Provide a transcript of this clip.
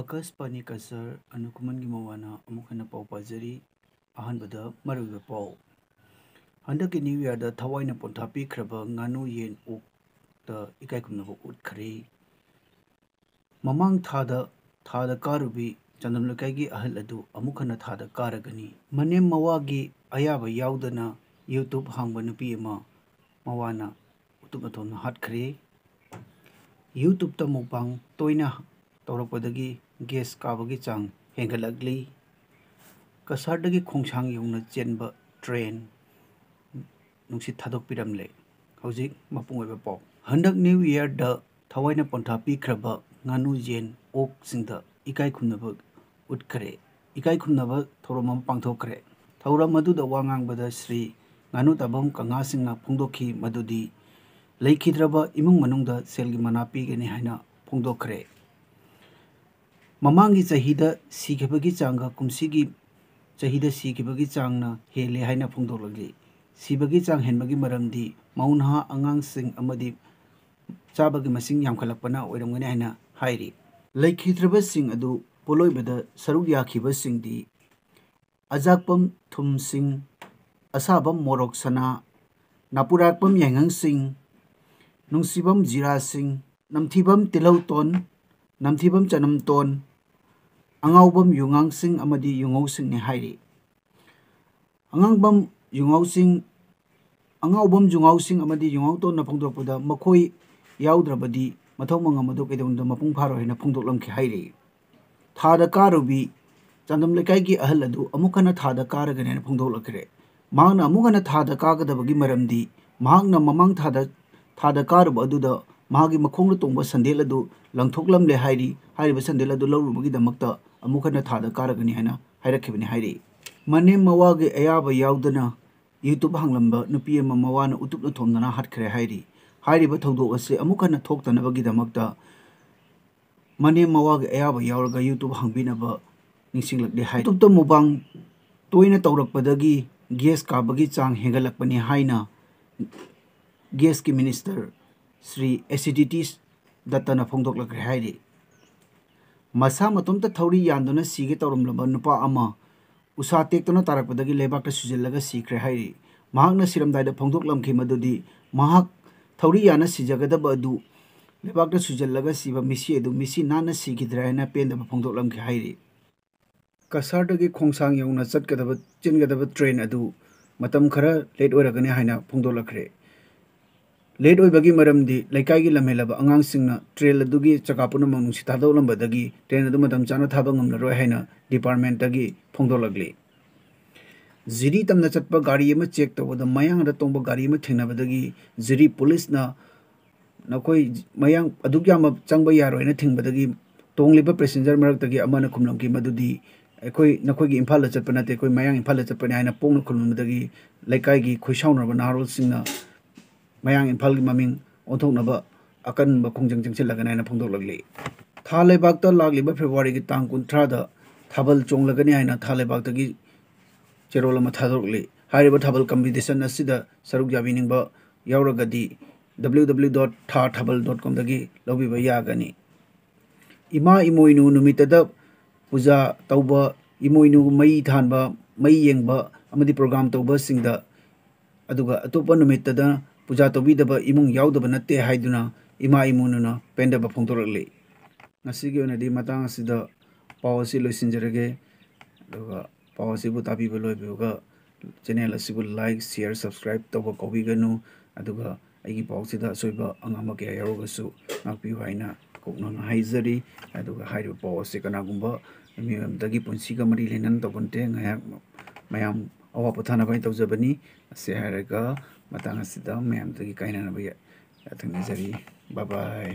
ꯑꯀꯥꯁꯄꯥꯅꯤ ꯀꯁꯔ ꯑꯅꯨꯀꯨꯃꯟꯒꯤ ꯃꯋꯥꯅ ꯑꯃꯨꯛ ꯍꯟꯅ ꯄꯥꯎ ꯄꯥꯖꯔꯤ ꯑꯍꯥꯟꯕꯗ ꯃꯔꯨꯑꯣꯏꯕ ꯄꯥꯎ ꯍꯟꯗꯛꯀꯤ ꯅ꯭ꯌꯨ ꯏꯌꯥꯔꯗ ꯊꯋꯥꯏꯅ ꯄꯣꯟꯊꯥ ꯄꯤꯈ꯭ꯔꯕ ꯉꯥꯅꯨ ꯌꯦꯟ ꯑꯣꯛꯇ ꯏꯀꯥꯏ ꯈꯨꯝꯅꯕ ꯎꯠꯈ꯭ꯔꯦ ꯃꯃꯥꯡ ꯊꯥꯗ ꯊꯥꯗ ꯀꯥꯔꯨꯕꯤ ꯆꯥꯟꯗꯝ ꯂꯩꯀꯥꯏꯒꯤ ꯑꯍꯜ ꯑꯗꯨ ꯑꯃꯨꯛ ꯍꯟꯅ ꯊꯥꯗ ꯀꯥꯔꯒꯅꯤ ꯃꯅꯦꯝ ꯃꯋꯥꯒꯤ ꯑꯌꯥꯕ ꯌꯥꯎꯗꯅ ꯌꯨꯇꯨꯕ ꯍꯥꯡꯕ ꯅꯨꯄꯤ ꯑꯃ ꯃꯋꯥꯅ ꯎꯇꯨꯞ ꯑꯊꯣꯝꯅ ꯍꯥꯠꯈ꯭ꯔꯦ ꯌꯨꯇꯨꯕꯇ ꯃꯨꯛꯕꯥꯡ ꯇꯣꯏꯅ ꯇꯧꯔꯛꯄꯗꯒꯤ ꯒ꯭ꯌꯥꯁ ꯀꯥꯕꯒꯤ ꯆꯥꯡ ꯍꯦꯟꯒꯠꯂꯛꯂꯤ꯫ ꯀꯁꯥꯔꯗꯒꯤ ꯈꯣꯡꯁꯥꯡ ꯌꯧꯅ ꯆꯦꯟꯕ ꯇ꯭ꯔꯦꯟ ꯅꯨꯡꯁꯤꯠ ꯊꯥꯗꯣꯛꯄꯤꯔꯝꯂꯦ꯫ ꯍꯧꯖꯤꯛ ꯃꯄꯨꯡꯑꯣꯏꯕ ꯄꯥꯎ꯫ ꯍꯟꯗꯛ ꯅ꯭ꯌꯨ ꯌꯤꯌꯔꯗ ꯊꯋꯥꯏꯅ ꯄꯟꯊꯥ ꯄꯤꯈ꯭ꯔꯕ ꯉꯥꯅꯨ ꯌꯦꯟ ꯑꯣꯛꯁꯤꯡꯗ ꯏꯀꯥꯏꯈꯨꯝꯅꯕ ꯎꯠꯈ꯭ꯔꯦ꯫ ꯏꯀꯥꯏꯈꯨꯝꯅꯕ ꯊꯧꯔꯝ ꯑꯃ ꯄꯥꯡꯊꯣꯛꯈ꯭ꯔꯦ꯫ ꯊꯧꯔꯝ ꯑꯗꯨꯗ ꯋꯥ ꯉꯥꯡꯕꯗ ꯁ꯭ꯔꯤ ꯉꯥꯅꯨꯇꯥꯕꯝ ꯀꯪꯉꯥꯁꯤꯡꯅ ꯐꯣꯡꯗꯣꯛꯈꯤ ꯃꯗꯨꯗꯤ ꯂꯩꯈꯤꯗ꯭ꯔꯕ ꯏꯃꯨꯡ ꯃꯅꯨꯡꯗ ꯁꯦꯜꯒꯤ ꯃꯅꯥ ꯄꯤꯒꯅꯤ ꯍꯥꯏꯅ ꯐꯣꯡꯗꯣꯛꯈ꯭ꯔꯦ ꯃꯃꯥꯡꯒꯤ ꯆꯍꯤꯗ ꯁꯤꯈꯤꯕꯒꯤ ꯆꯥꯡꯒ ꯀꯨꯝꯁꯤꯒꯤ ꯆꯍꯤꯗ ꯁꯤꯈꯤꯕꯒꯤ ꯆꯥꯡꯅ ꯍꯦꯜꯂꯦ ꯍꯥꯏꯅ ꯐꯣꯡꯗꯣꯛꯂꯛꯂꯤ ꯁꯤꯕꯒꯤ ꯆꯥꯡ ꯍꯦꯟꯕꯒꯤ ꯃꯔꯝꯗꯤ ꯃꯧ ꯅꯍꯥ ꯑꯉꯥꯡꯁꯤꯡ ꯑꯃꯗꯤ ꯆꯥꯕꯒꯤ ꯃꯁꯤꯡ ꯌꯥꯝꯈꯠꯂꯛꯄꯅ ꯑꯣꯏꯔꯝꯒꯅꯤ ꯍꯥꯏꯅ ꯍꯥꯏꯔꯤ ꯂꯩꯈꯤꯗ꯭ꯔꯕꯁꯤꯡ ꯑꯗꯨ ꯄꯣꯠꯂꯣꯏꯕꯗ ꯁꯔꯨꯛ ꯌꯥꯈꯤꯕꯁꯤꯡꯗꯤ ꯑꯖꯥꯛꯄꯝ ꯊꯨꯝꯁꯤꯡ ꯑꯁꯥꯕꯝ ꯃꯣꯔꯣꯛ ꯁꯅꯥ ꯅꯥꯄꯨꯔꯥꯛꯄꯝ ꯌꯥꯏꯉꯪꯁꯤꯡ ꯅꯨꯡꯁꯤꯕꯝ ꯖꯤꯔꯥꯁꯤꯡ ꯅꯝꯊꯤꯕꯝ ꯇꯤꯜꯍꯧꯇꯣꯟ ꯅꯝꯊꯤꯕꯝ ꯆꯅꯝꯇꯣꯟ ꯑꯉꯥꯎꯕꯝ ꯌꯨꯉꯥꯡꯁꯤꯡ ꯑꯃꯗꯤ ꯌꯨꯉꯧꯁꯤꯡꯅꯤ ꯍꯥꯏꯔꯤ ꯑꯉꯥꯡꯕꯝ ꯌꯨꯉꯥꯎꯁꯤꯡ ꯑꯉꯥꯎꯕꯝ ꯌꯨꯉꯥꯎꯁꯤꯡ ꯑꯃꯗꯤ ꯌꯨꯉꯥꯎꯇꯣꯟꯅ ꯐꯣꯡꯗꯣꯛꯄꯗ ꯃꯈꯣꯏ ꯌꯥꯎꯗ꯭ꯔꯕꯗꯤ ꯃꯊꯧ ꯃꯉꯝ ꯑꯗꯨ ꯀꯩꯗꯧꯅꯨꯡꯗ ꯃꯄꯨꯡ ꯐꯥꯔꯣꯏ ꯍꯥꯏꯅ ꯐꯣꯡꯗꯣꯛꯂꯝꯈꯤ ꯍꯥꯏꯔꯤ ꯊꯥꯗ ꯀꯥꯔꯨꯕꯤ ꯆꯥꯟꯗꯝ ꯂꯩꯀꯥꯏꯒꯤ ꯑꯍꯜ ꯑꯗꯨ ꯑꯃꯨꯛ ꯍꯟꯅ ꯊꯥꯗ ꯀꯥꯔꯒꯅꯤ ꯍꯥꯏꯅ ꯐꯣꯡꯗꯣꯛꯂꯛꯈ꯭ꯔꯦ ꯃꯍꯥꯛꯅ ꯑꯃꯨꯛ ꯍꯟꯅ ꯊꯥꯗ ꯀꯥꯒꯗꯕꯒꯤ ꯃꯔꯝꯗꯤ ꯃꯍꯥꯛꯅ ꯃꯃꯥꯡ ꯊꯥꯗ ꯊꯥꯗ ꯀꯥꯔꯨꯕ ꯑꯗꯨꯗ ꯃꯍꯥꯛꯀꯤ ꯃꯈꯣꯡꯗ ꯇꯣꯡꯕ ꯁꯟꯗꯦꯜ ꯑꯗꯨ ꯂꯪꯊꯣꯛꯂꯝꯂꯦ ꯍꯥꯏꯔꯤ ꯍꯥꯏꯔꯤꯕ ꯁꯟꯗꯦꯜ ꯑꯗꯨ ꯂꯧꯔꯨꯕꯒꯤꯗꯃꯛꯇ ꯑꯃꯨꯛ ꯍꯟꯅ ꯊꯥꯗ ꯀꯥꯔꯒꯅꯤ ꯍꯥꯏꯅ ꯍꯥꯏꯔꯛꯈꯤꯕꯅꯤ ꯍꯥꯏꯔꯤ ꯃꯅꯦꯝ ꯃꯋꯥꯒꯤ ꯑꯌꯥꯕ ꯌꯥꯎꯗꯅ ꯌꯨꯇꯨꯕ ꯍꯥꯡꯂꯝꯕ ꯅꯨꯄꯤ ꯑꯃ ꯃꯋꯥꯅ ꯎꯇꯨꯞꯅ ꯊꯣꯝꯗꯅ ꯍꯥꯠꯈ꯭ꯔꯦ ꯍꯥꯏꯔꯤ ꯍꯥꯏꯔꯤꯕ ꯊꯧꯗꯣꯛ ꯑꯁꯤ ꯑꯃꯨꯛ ꯍꯟꯅ ꯊꯣꯛꯇꯅꯕꯒꯤꯗꯃꯛꯇ ꯃꯅꯦꯝ ꯃꯋꯥꯒꯤ ꯑꯌꯥꯕ ꯌꯥꯎꯔꯒ ꯌꯨꯇꯨꯕ ꯍꯥꯡꯕꯤꯅꯕ ꯅꯤꯡꯁꯤꯡꯂꯛꯂꯦ ꯍꯥꯏ ꯌꯨꯇꯨꯕꯇ ꯃꯨꯛꯕꯥꯡ ꯇꯣꯏꯅ ꯇꯧꯔꯛꯄꯗꯒꯤ ꯒꯦꯁ ꯀꯥꯕꯒꯤ ꯆꯥꯡ ꯍꯦꯟꯒꯠꯂꯛꯄꯅꯤ ꯍꯥꯏꯅ ꯒ꯭ꯌꯥꯁꯀꯤ ꯃꯤꯅꯤꯁꯇꯔ ꯁ꯭ꯔꯤ ꯑꯦꯁꯤꯗꯤꯇꯤꯁ ꯗꯠꯇꯅ ꯐꯣꯡꯗꯣꯛꯂꯛꯈ꯭ꯔꯦ ꯍꯥꯏꯔꯤ ꯃꯁꯥ ꯃꯇꯣꯝꯇ ꯊꯧꯔꯤ ꯌꯥꯟꯗꯨꯅ ꯁꯤꯒꯦ ꯇꯧꯔꯝꯂꯕ ꯅꯨꯄꯥ ꯑꯃ ꯎꯁꯥ ꯇꯦꯛꯇꯨꯅ ꯇꯥꯔꯛꯄꯗꯒꯤ ꯂꯩꯕꯥꯛꯇ ꯁꯨꯖꯤꯜꯂꯒ ꯁꯤꯈ꯭ꯔꯦ ꯍꯥꯏꯔꯤ ꯃꯍꯥꯛꯅ ꯁꯤꯔꯝꯗꯥꯏꯗ ꯐꯣꯡꯗꯣꯛꯂꯝꯈꯤ ꯃꯗꯨꯗꯤ ꯃꯍꯥꯛ ꯊꯧꯔꯤ ꯌꯥꯟꯅ ꯁꯤꯖꯒꯗꯕ ꯑꯗꯨ ꯂꯩꯕꯥꯛꯇ ꯁꯨꯖꯜꯂꯒ ꯁꯤꯕ ꯃꯤꯁꯤ ꯑꯗꯨ ꯃꯤꯁꯤ ꯅꯥꯟꯅ ꯁꯤꯈꯤꯗ꯭ꯔꯦ ꯍꯥꯏꯅ ꯄꯦꯟꯗꯕ ꯐꯣꯡꯗꯣꯛꯂꯝꯈꯤ ꯍꯥꯏꯔꯤ ꯀꯁꯥꯔꯗꯒꯤ ꯈꯣꯡꯁꯥꯡ ꯌꯧꯅ ꯆꯠꯀꯗꯕ ꯆꯦꯟꯒꯗꯕ ꯇ꯭ꯔꯦꯟ ꯑꯗꯨ ꯃꯇꯝ ꯈꯔ ꯂꯦꯠ ꯑꯣꯏꯔꯒꯅꯤ ꯍꯥꯏꯅ ꯐꯣꯡꯗꯣꯛꯂꯛꯈ꯭ꯔꯦ ꯂꯦꯠ ꯑꯣꯏꯕꯒꯤ ꯃꯔꯝꯗꯤ ꯂꯩꯀꯥꯏꯒꯤ ꯂꯝꯍꯦꯜꯂꯕ ꯑꯉꯥꯡꯁꯤꯡꯅ ꯇ꯭ꯔꯦꯟ ꯑꯗꯨꯒꯤ ꯆꯀꯥ ꯄꯨꯝꯅꯃꯛ ꯅꯨꯡꯁꯤ ꯊꯥꯗꯣꯛꯂꯝꯕꯗꯒꯤ ꯇ꯭ꯔꯦꯟ ꯑꯗꯨ ꯃꯇꯝ ꯆꯥꯅ ꯊꯥꯕ ꯉꯝꯂꯔꯣꯏ ꯍꯥꯏꯅ ꯗꯤꯄꯥꯔꯠꯃꯦꯟꯠꯇꯒꯤ ꯐꯣꯡꯗꯣꯛꯂꯛꯂꯤ ꯖꯤꯔꯤ ꯇꯝꯅ ꯆꯠꯄ ꯒꯥꯔꯤ ꯑꯃ ꯆꯦꯛ ꯇꯧꯕꯗ ꯃꯌꯥꯡꯗ ꯇꯣꯡꯕ ꯒꯥꯔꯤ ꯑꯃ ꯊꯦꯡꯅꯕꯗꯒꯤ ꯖꯤꯔꯤ ꯄꯨꯂꯤꯁꯅ ꯅꯈꯣꯏ ꯃꯌꯥꯡ ꯑꯗꯨꯛ ꯌꯥꯝꯅ ꯆꯪꯕ ꯌꯥꯔꯣꯏꯅ ꯊꯤꯡꯕꯗꯒꯤ ꯇꯣꯡꯂꯤꯕ ꯄꯦꯁꯦꯟꯖꯔ ꯃꯔꯛꯇꯒꯤ ꯑꯃꯅ ꯈꯨꯝꯂꯝꯈꯤ ꯃꯗꯨꯗꯤ ꯑꯩꯈꯣꯏ ꯅꯈꯣꯏꯒꯤ ꯏꯝꯐꯥꯜꯗ ꯆꯠꯄ ꯅꯠꯇꯦ ꯑꯩꯈꯣꯏ ꯃꯌꯥꯡ ꯏꯝꯐꯥꯜꯗ ꯆꯠꯄꯅꯤ ꯍꯥꯏꯅ ꯄꯣꯡꯅ ꯈꯨꯝꯂꯝꯕꯗꯒꯤ ꯂꯩꯀꯥꯏꯒꯤ ꯈꯣꯏꯁꯥꯎꯅꯔꯕ ꯅꯍꯥꯔꯣꯜꯁꯤꯡꯅ ꯃꯌꯥꯡ ꯏꯝꯐꯥꯜꯒꯤ ꯃꯃꯤꯡ ꯑꯣꯟꯊꯣꯛꯅꯕ ꯑꯀꯟꯕ ꯈꯣꯡꯖꯪ ꯆꯪꯁꯤꯜꯂꯒꯅꯤ ꯍꯥꯏꯅ ꯐꯣꯡꯗꯣꯛꯂꯛꯂꯤ ꯊꯥ ꯂꯩꯕꯥꯛꯇ ꯂꯥꯛꯂꯤꯕ ꯐꯦꯕ꯭ꯔꯨꯋꯥꯔꯤꯒꯤ ꯇꯥꯡ ꯀꯨꯟꯊ꯭ꯔꯥꯗ ꯊꯥꯕꯜ ꯆꯣꯡꯂꯒꯅꯤ ꯍꯥꯏꯅ ꯊꯥ ꯂꯩꯕꯥꯛꯇꯒꯤ ꯆꯦꯔꯣꯜ ꯑꯃ ꯊꯥꯗꯣꯛꯂꯤ ꯍꯥꯏꯔꯤꯕ ꯊꯥꯕꯜ ꯀꯝꯄꯤꯇꯤꯁꯟ ꯑꯁꯤꯗ ꯁꯔꯨꯛ ꯌꯥꯕꯤꯅꯤꯡꯕ ꯌꯥꯎꯔꯒꯗꯤ ꯗꯕ꯭ꯂꯤꯎ ꯗꯕ꯭ꯂꯤꯎ ꯗꯣꯠ ꯊꯥ ꯊꯥꯕꯜ ꯗꯣꯠ ꯀꯣꯝꯗꯒꯤ ꯂꯧꯕꯤꯕ ꯌꯥꯒꯅꯤ ꯏꯃꯥ ꯏꯃꯣꯏꯅꯨ ꯅꯨꯃꯤꯠꯇꯗ ꯄꯨꯖꯥ ꯇꯧꯕ ꯏꯃꯣꯏꯅꯨ ꯃꯩ ꯊꯥꯟꯕ ꯃꯩ ꯌꯦꯡꯕ ꯑꯃꯗꯤ ꯄ꯭ꯔꯣꯒ꯭ꯔꯥꯝ ꯇꯧꯕꯁꯤꯡꯗ ꯑꯗꯨꯒ ꯑꯇꯣꯞꯄ ꯅꯨꯃꯤꯠꯇꯗ ꯄꯨꯖꯥ ꯇꯧꯕꯤꯗꯕ ꯏꯃꯨꯡ ꯌꯥꯎꯗꯕ ꯅꯠꯇꯦ ꯍꯥꯏꯗꯨꯅ ꯏꯃꯥ ꯏꯃꯣꯏꯅꯨꯅ ꯄꯦꯟꯗꯕ ꯐꯣꯡꯗꯣꯔꯛꯂꯤ ꯉꯁꯤꯒꯤ ꯑꯣꯏꯅꯗꯤ ꯃꯇꯥꯡ ꯑꯁꯤꯗ ꯄꯥꯎ ꯑꯁꯤ ꯂꯣꯏꯁꯤꯟꯖꯔꯒꯦ ꯑꯗꯨꯒ ꯄꯥꯎ ꯑꯁꯤꯕꯨ ꯇꯥꯕꯤꯕ ꯂꯣꯏꯕꯤꯕꯒ ꯆꯦꯅꯦꯜ ꯑꯁꯤꯕꯨ ꯂꯥꯏꯛ ꯁꯤꯌꯔ ꯁꯕꯁꯀ꯭ꯔꯥꯏꯕ ꯇꯧꯕ ꯀꯥꯎꯕꯤꯒꯅꯨ ꯑꯗꯨꯒ ꯑꯩꯒꯤ ꯄꯥꯎꯁꯤꯗ ꯑꯁꯣꯏꯕ ꯑꯉꯥꯡꯕ ꯀꯌꯥ ꯌꯥꯎꯔꯒꯁꯨ ꯉꯥꯛꯄꯤꯌꯨ ꯍꯥꯏꯅ ꯀꯣꯛꯅꯅ ꯍꯥꯏꯖꯔꯤ ꯑꯗꯨꯒ ꯍꯥꯏꯔꯤꯕ ꯄꯥꯎ ꯑꯁꯤ ꯀꯅꯥꯒꯨꯝꯕ ꯃꯤꯑꯣꯏ ꯑꯃꯗꯒꯤ ꯄꯨꯟꯁꯤꯒ ꯃꯔꯤ ꯂꯩꯅꯅ ꯇꯧꯕ ꯅꯠꯇꯦ ꯉꯥꯏꯍꯥꯛ ꯃꯌꯥꯝ ꯑꯋꯥ ꯄꯣꯊꯥꯅꯕ ꯍꯥꯏꯅ ꯇꯧꯖꯕꯅꯤ ꯑꯁꯤ ꯍꯥꯏꯔꯒ ꯃꯇꯥꯡ ꯑꯁꯤꯗ ꯃꯌꯥꯝꯗꯒꯤ ꯀꯥꯏꯅꯅꯕ ꯊꯦꯡꯅꯖꯔꯤ ꯕꯥꯏ ꯕꯥꯏ